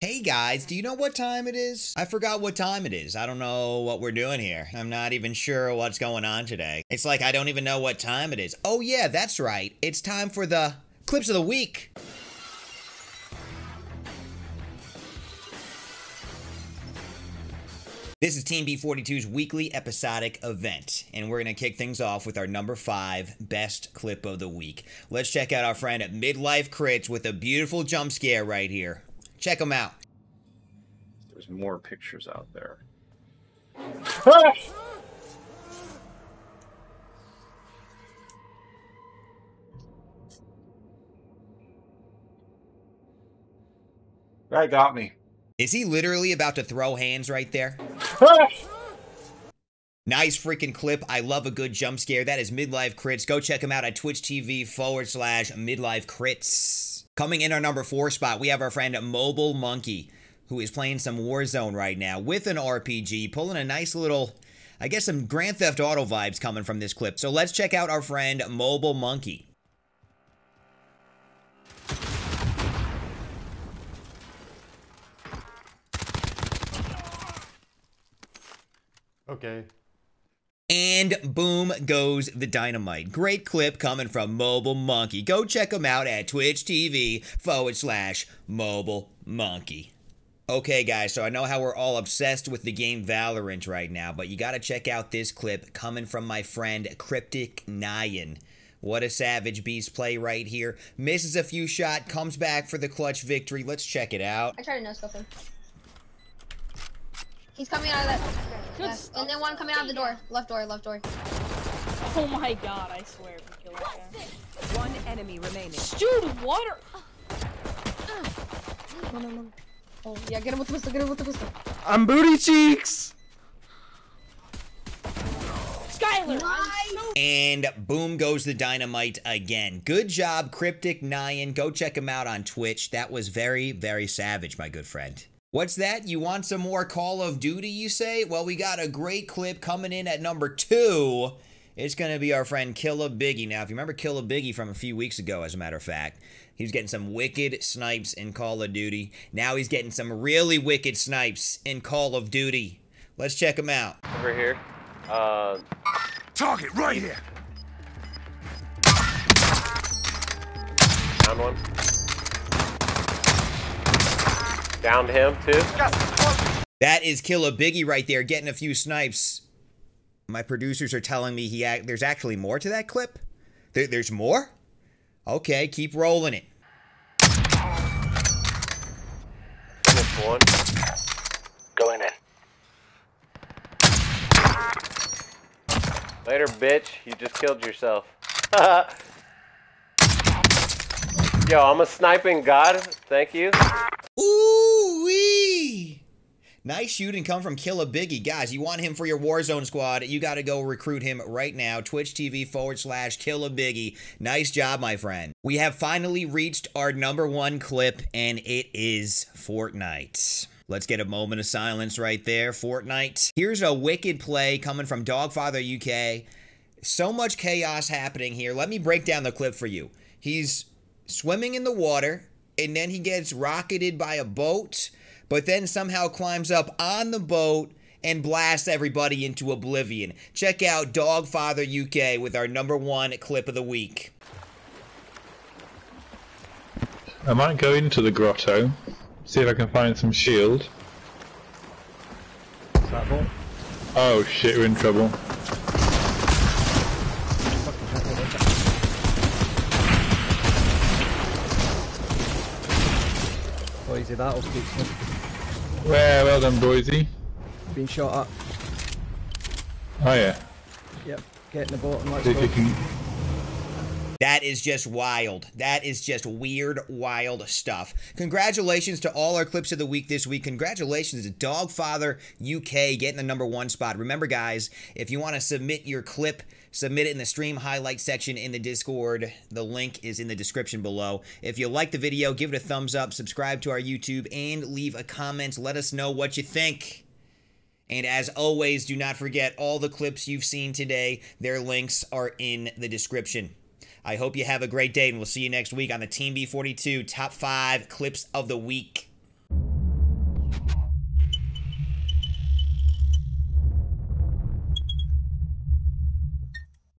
Hey guys, do you know what time it is? I forgot what time it is. I don't know what we're doing here. I'm not even sure what's going on today. It's like I don't even know what time it is. Oh yeah, that's right. It's time for the clips of the week. This is Team B42's weekly episodic event, and we're going to kick things off with our number five best clip of the week. Let's check out our friend at Midlife Crits with a beautiful jump scare right here. Check them out. There's more pictures out there. That got me. Is he literally about to throw hands right there? Nice freaking clip. I love a good jump scare. That is Midlife Crits. Go check him out at Twitch TV forward slash Midlife Crits. Coming in our number four spot, we have our friend Mobile Monkey, who is playing some Warzone right now with an RPG, pulling a nice little, I guess, some Grand Theft Auto vibes coming from this clip. So let's check out our friend Mobile Monkey. Okay. And boom goes the dynamite. Great clip coming from Mobile Monkey. Go check him out at Twitch TV forward slash Mobile Monkey. Okay, guys, so I know how we're all obsessed with the game Valorant right now, but you gotta check out this clip coming from my friend Cryptic Nyan. What a savage beast play right here. Misses a few shot, comes back for the clutch victory. Let's check it out. I tried to no scope him. He's coming out of that. Good left. stuff. And then one coming out of the door. Left door, left door. Oh my god, I swear we kill that guy. One enemy remaining. Dude, what are... No, no, no. Oh, yeah, get him with the pistol, get him with the pistol. I'm booty cheeks. Skylar! And boom goes the dynamite again. Good job, Cryptic Nyan. Go check him out on Twitch. That was very, very savage, my good friend. What's that? You want some more Call of Duty, you say? Well, we got a great clip coming in at number two. It's going to be our friend Killa Biggie. Now, if you remember Killa Biggie from a few weeks ago, as a matter of fact, he was getting some wicked snipes in Call of Duty. Now he's getting some really wicked snipes in Call of Duty. Let's check him out. over here. Uh, Target right here. Found one. Downed him too. That is Killa Biggie right there, getting a few snipes. My producers are telling me he ac- there's actually more to that clip. There, there's more. Okay, keep rolling it. One. Going in. Later, bitch. You just killed yourself. Yo, I'm a sniping god. Thank you. Ooh wee! Nice shooting come from Killa Biggie. Guys, you want him for your Warzone squad, you got to go recruit him right now. Twitch TV forward slash Killa Biggie. Nice job, my friend. We have finally reached our number one clip, and it is Fortnite. Let's get a moment of silence right there. Fortnite. Here's a wicked play coming from Dawgfather UK. So much chaos happening here. Let me break down the clip for you. He's swimming in the water, and then he gets rocketed by a boat, but then somehow climbs up on the boat and blasts everybody into oblivion. Check out Dawgfather UK with our number one clip of the week. I might go into the grotto, see if I can find some shield. Oh shit, we're in trouble. Boise, that'll keep him. Well, well done, Boise. Eh? Being shot at. Oh yeah. Yep. Get in the boat and let's See if go. you can. That is just wild. That is just weird, wild stuff. Congratulations to all our clips of the week this week. Congratulations to Dawgfather UK getting the number one spot. Remember, guys, if you want to submit your clip, submit it in the stream highlight section in the Discord. The link is in the description below. If you like the video, give it a thumbs up, subscribe to our YouTube, and leave a comment. Let us know what you think. And as always, do not forget all the clips you've seen today. Their links are in the description. I hope you have a great day, and we'll see you next week on the Team B42 Top 5 Clips of the Week.